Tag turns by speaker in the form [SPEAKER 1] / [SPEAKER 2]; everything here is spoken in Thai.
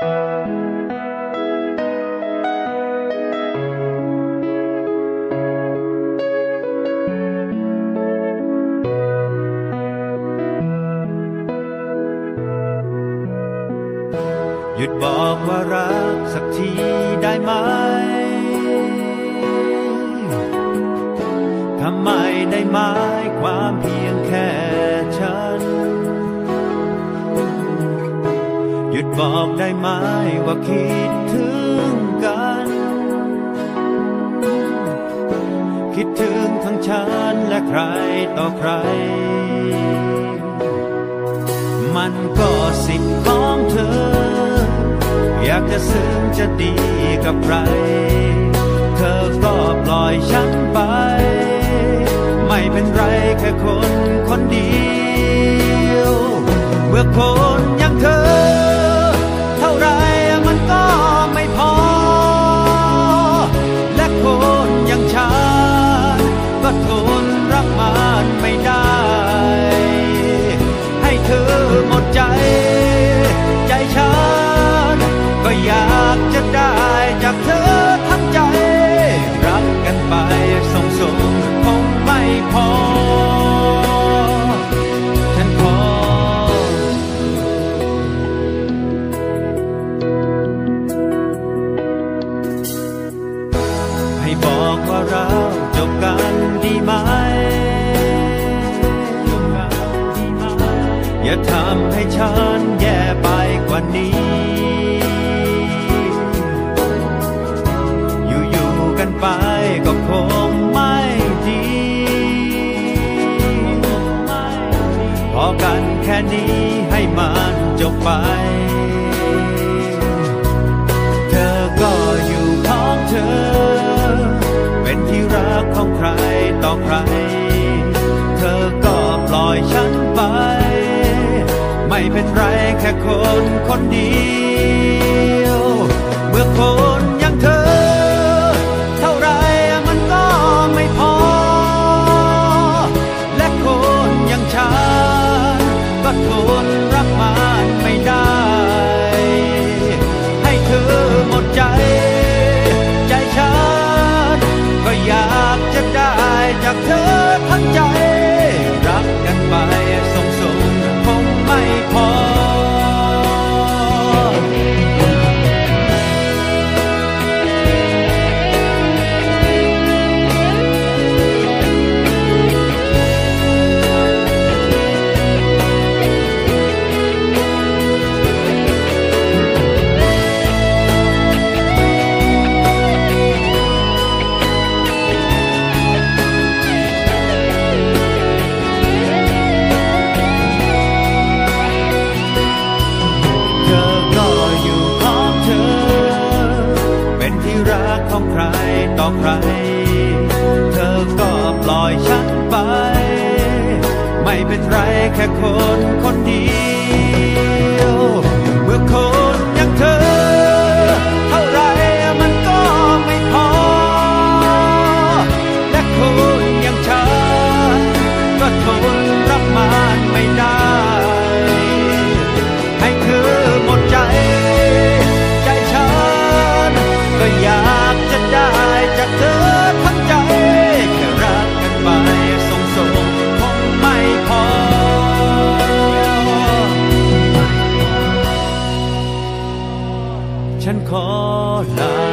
[SPEAKER 1] หยุดบอกว่ารักสักทีได้ไหม ทำไมได้หมายความเพียงแค่ ยุดบอกได้ไหมว่าคิดถึงกัน คิดถึงทั้งฉันและใครต่อใคร มันก็สิทธิ์ของเธอ อยากจะซึ้งจะดีกับใคร เธอก็ปล่อยฉันไป ไม่เป็นไรแค่คนคนเดียว บอกว่าเราจบกันดีไหม อย่าทำให้ฉันแย่ไปกว่านี้ อยู่ๆกันไปก็คงไม่ดี พอกันแค่นี้ให้มัน ใคร เธอก็ปล่อยฉันไป ไม่เป็นไรแค่คนคนเดียว อกใคร เธอก็ปล่อยฉันไป ไม่เป็นไรแค่คนคนเดียว ฉันขอลา